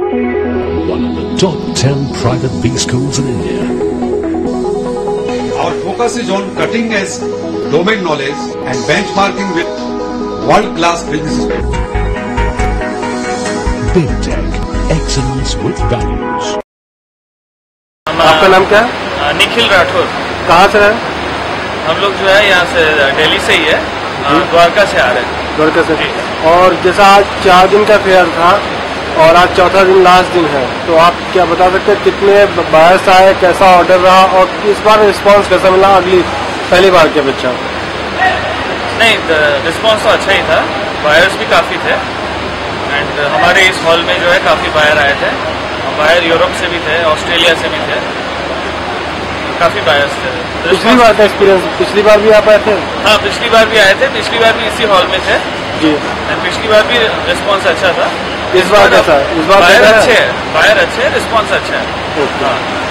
One of the top 10 private B schools in India. Our focus is on cutting edge domain knowledge and benchmarking with world class businesses. Big Tech. Excellence with values. आपका नाम क्या है निखिल राठौर कहाँ से है हम लोग जो है यहाँ से दिल्ली से ही है द्वारका से आ रहे हैं द्वारका से और जैसा आज चार दिन का फेयर था और आज चौथा दिन लास्ट दिन है। तो आप क्या बता सकते हैं कितने बायर्स आए कैसा ऑर्डर रहा और इस बार रिस्पांस कैसा मिला अगली पहली बार की अपेक्षा नहीं रिस्पॉन्स तो अच्छा ही था। बायर्स भी काफ़ी थे। एंड हमारे इस हॉल में जो है काफ़ी बायर आए थे। बायर यूरोप से भी थे ऑस्ट्रेलिया से भी थे। काफ़ी बायर्स थे। पिछली बार का एक्सपीरियंस पिछली बार भी आप आए थे? हाँ पिछली बार भी आए थे। पिछली बार भी इसी हॉल में थे। जी। पिछली बार भी रिस्पॉन्स अच्छा था। Izvadata, izvadata. Bayraçe, bayraçe, responsaçe. Okey.